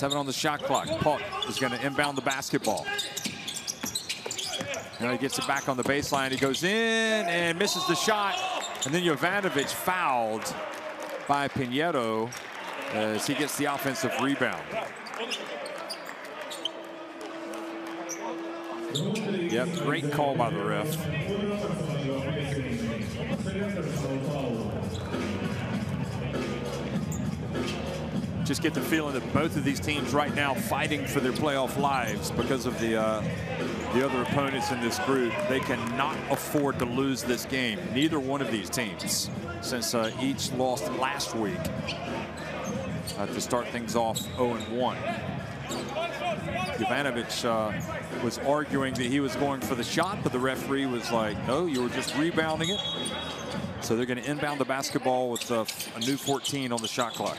Seven on the shot clock. Puck is going to inbound the basketball. Now he gets it back on the baseline. He goes in and misses the shot. And then Jovanovic fouled by Pinedo as he gets the offensive rebound. Yep, great call by the ref. Just get the feeling that both of these teams right now fighting for their playoff lives because of the uh, the other opponents in this group. They cannot afford to lose this game. Neither one of these teams, since uh, each lost last week uh, to start things off 0-1. Jovanovic uh, was arguing that he was going for the shot, but the referee was like, no, you were just rebounding it. So they're going to inbound the basketball with uh, a new 14 on the shot clock.